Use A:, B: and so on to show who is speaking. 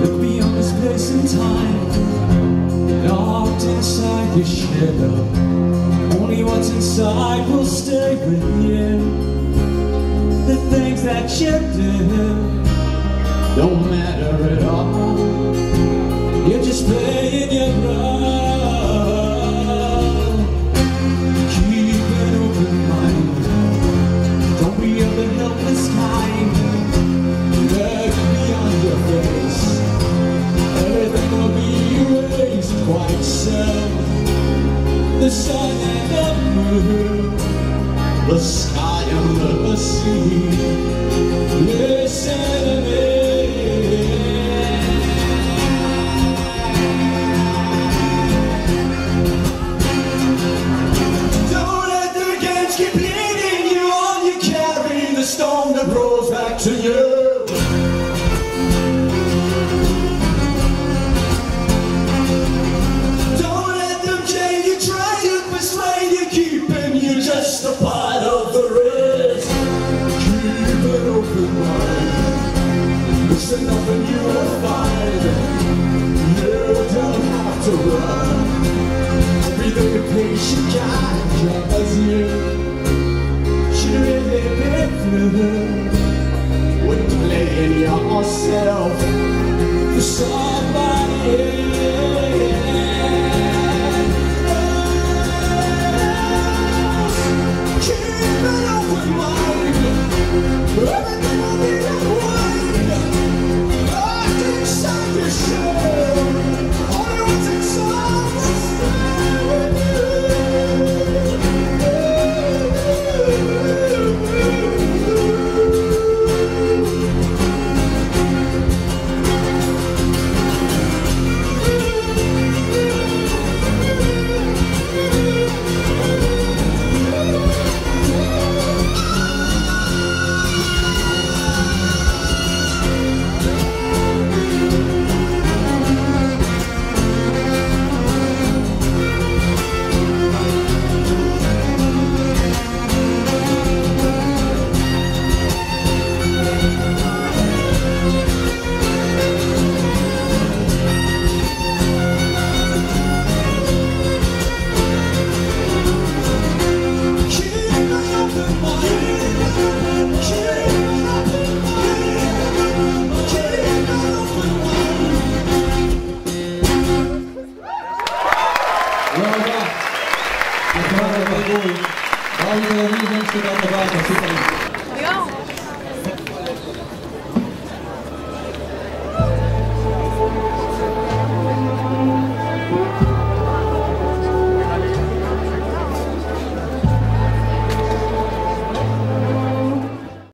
A: Look beyond this place and time. Locked inside your Only what's inside will stay with you. The things that you do Don't matter at all. You're just playing your role. The sky and the sea. Listen to run. Be the patient guide, cause you should really be through with playing yourself for somebody
B: 谢谢，谢谢，谢谢。